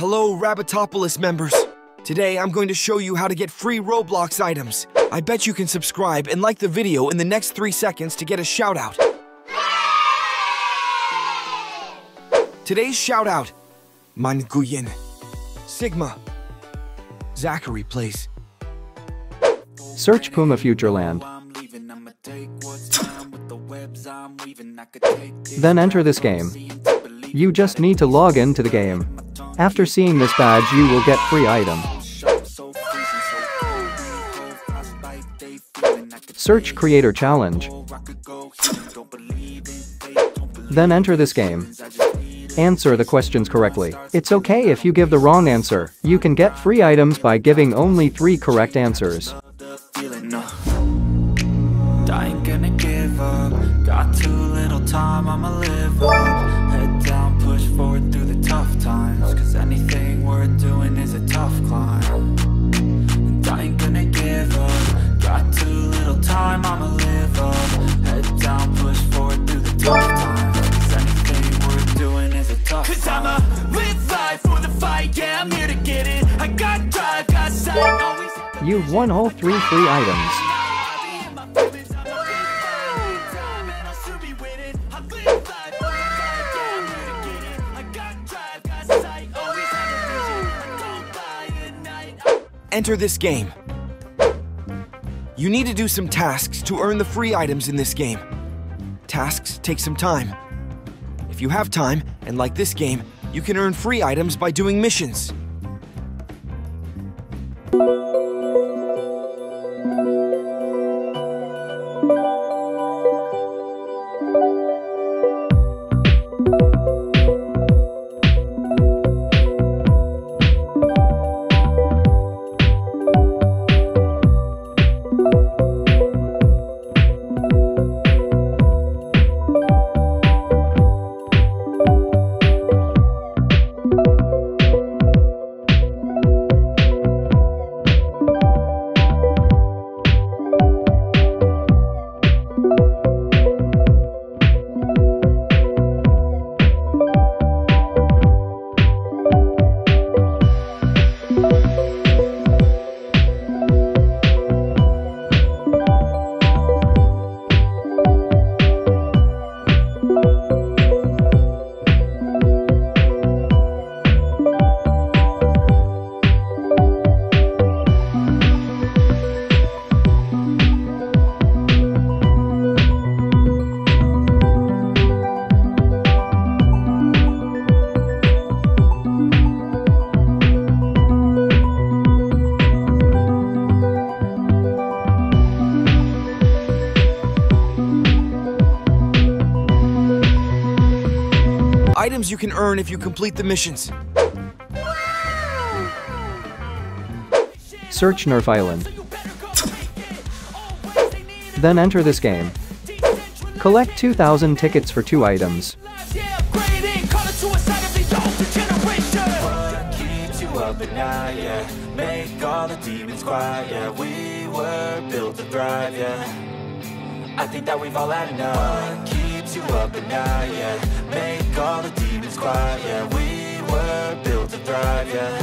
Hello, Rabbitopolis members. Today, I'm going to show you how to get free Roblox items. I bet you can subscribe and like the video in the next three seconds to get a shout out. Today's shout out Manguyin, Sigma, Zachary plays. Search Puma Futureland. Then enter this game. You just need to log in to the game. After seeing this badge you will get free item. Search Creator Challenge. Then enter this game. Answer the questions correctly. It's okay if you give the wrong answer. You can get free items by giving only 3 correct answers. Got too little time, I'ma live up Head down, push forward tough climb. And I ain't gonna give up. Got too little time, I'ma live up. Head down, push forward through the tough times. Cause anything worth doing is a tough Cause I'ma live life for the fight, yeah, I'm here to get it. I got drive, got sight, always You've won all 3 free items. Enter this game. You need to do some tasks to earn the free items in this game. Tasks take some time. If you have time, and like this game, you can earn free items by doing missions. Items you can earn if you complete the missions. Search Nerf Island. Then enter this game. Collect 2,000 tickets for 2 items. keeps you up at night, yeah Make all the demons quiet, yeah We were built to thrive, yeah I think that we've all had enough What keeps you up at night, yeah Make all the demons quiet, yeah We were built to thrive, yeah.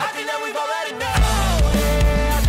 I think that we've all had enough Yeah, I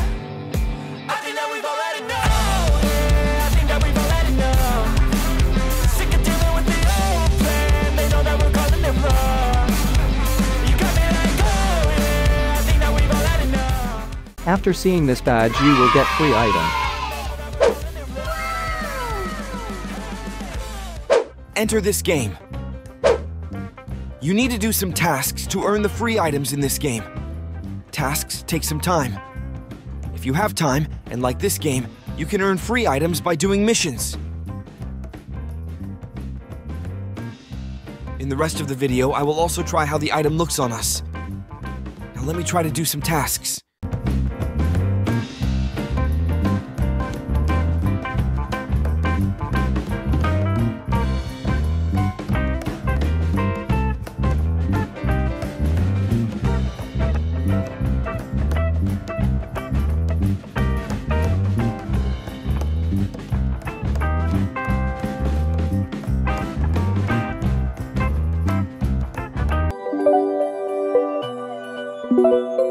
After seeing this badge you will get free item. enter this game. You need to do some tasks to earn the free items in this game. Tasks take some time. If you have time, and like this game, you can earn free items by doing missions. In the rest of the video, I will also try how the item looks on us. Now let me try to do some tasks. Música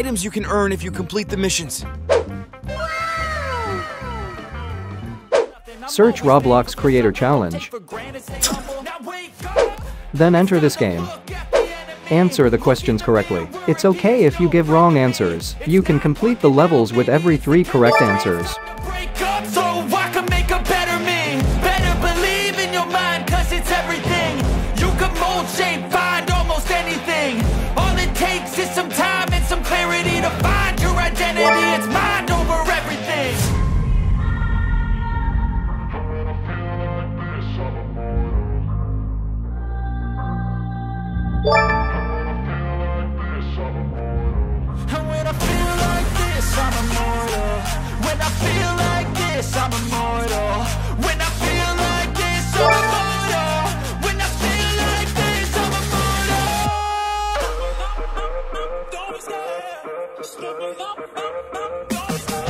Items you can earn if you complete the missions. Search Roblox Creator Challenge. Then enter this game. Answer the questions correctly. It's okay if you give wrong answers. You can complete the levels with every three correct answers. Feel like this, I'm immortal. When I feel like this, I'm immortal. When I feel like this, I'm immortal. Don't stop. Just level up, up, up, don't stop.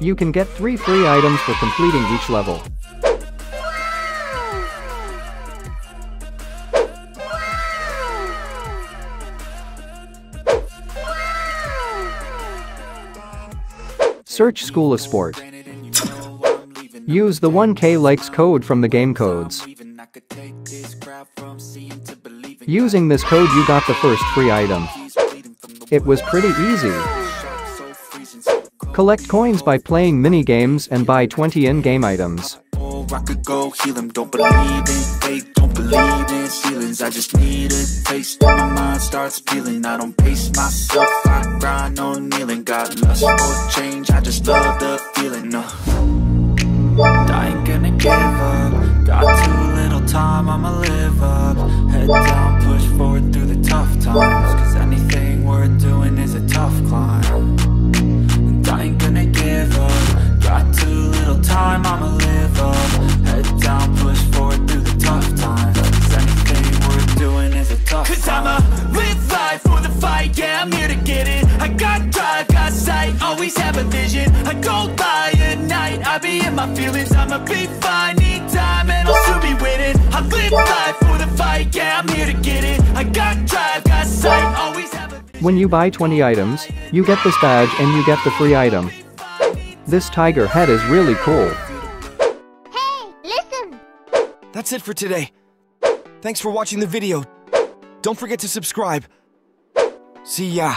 You can get three free items for completing each level. Search School of Sport. Use the 1K likes code from the game codes. Using this code you got the first free item. It was pretty easy. Collect coins by playing mini games and buy 20 in-game items. Or I just need a taste. My mind starts peeling. I don't pace myself, I grind on kneeling. Got lust for change, I just love the feeling. No. I'ma be fine, need time, and I'll soon be winning. I live life for the fight, yeah, I'm here to get it. I got drive, got sight, always have a vision. When you buy 20 items, you get this badge and you get the free item. This tiger head is really cool. Hey, listen! That's it for today. Thanks for watching the video. Don't forget to subscribe. See ya.